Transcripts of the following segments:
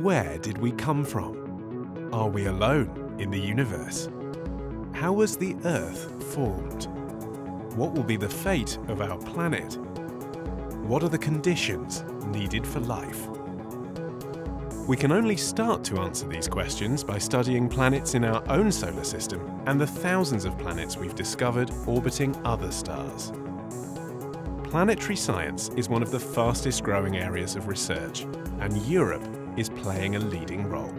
Where did we come from? Are we alone in the universe? How was the Earth formed? What will be the fate of our planet? What are the conditions needed for life? We can only start to answer these questions by studying planets in our own solar system and the thousands of planets we've discovered orbiting other stars. Planetary science is one of the fastest growing areas of research, and Europe is playing a leading role.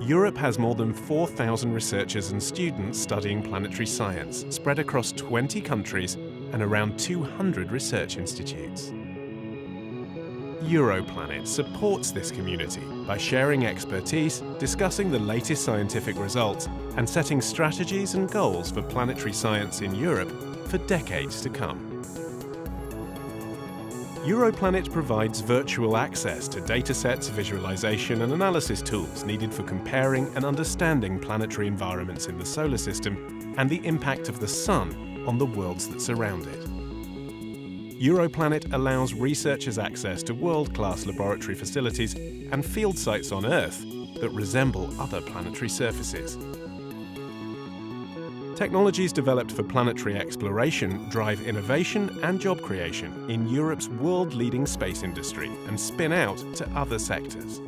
Europe has more than 4,000 researchers and students studying planetary science spread across 20 countries and around 200 research institutes. Europlanet supports this community by sharing expertise, discussing the latest scientific results, and setting strategies and goals for planetary science in Europe for decades to come. Europlanet provides virtual access to datasets, visualization and analysis tools needed for comparing and understanding planetary environments in the solar system and the impact of the Sun on the worlds that surround it. Europlanet allows researchers access to world-class laboratory facilities and field sites on Earth that resemble other planetary surfaces. Technologies developed for planetary exploration drive innovation and job creation in Europe's world-leading space industry and spin out to other sectors.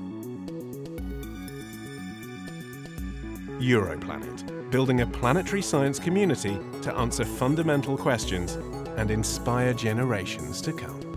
Europlanet, building a planetary science community to answer fundamental questions and inspire generations to come.